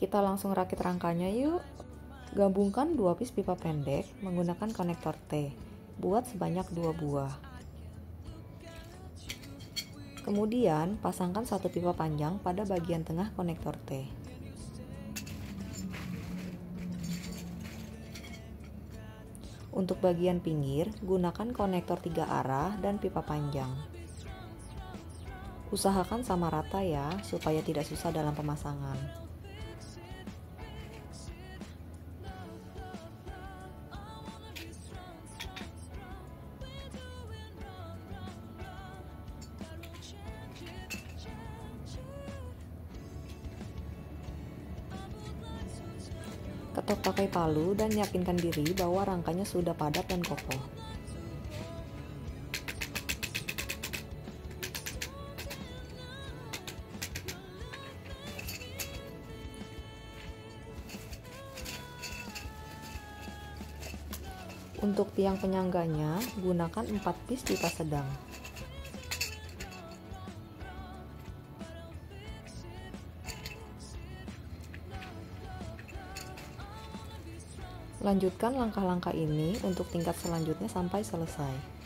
Kita langsung rakit rangkanya yuk. Gabungkan dua piece pipa pendek menggunakan konektor T. Buat sebanyak dua buah. Kemudian, pasangkan satu pipa panjang pada bagian tengah konektor T. Untuk bagian pinggir, gunakan konektor tiga arah dan pipa panjang. Usahakan sama rata ya, supaya tidak susah dalam pemasangan. Ketok pakai palu dan yakinkan diri bahwa rangkanya sudah padat dan kokoh. Untuk tiang penyangganya, gunakan 4 piece pipa sedang. Lanjutkan langkah-langkah ini untuk tingkat selanjutnya sampai selesai.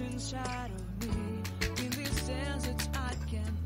Inside of me. In these deserts, I can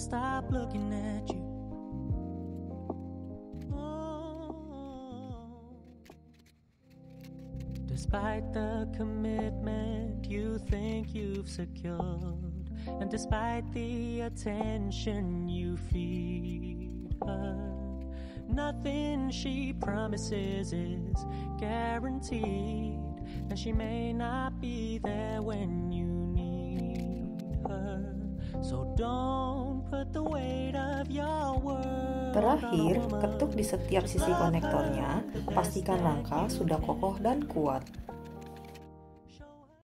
Stop looking at you. Oh. Despite the commitment you think you've secured, and despite the attention you feed her, nothing she promises is guaranteed, and she may not be there when Terakhir, ketuk di setiap sisi konektornya, pastikan rangka sudah kokoh dan kuat.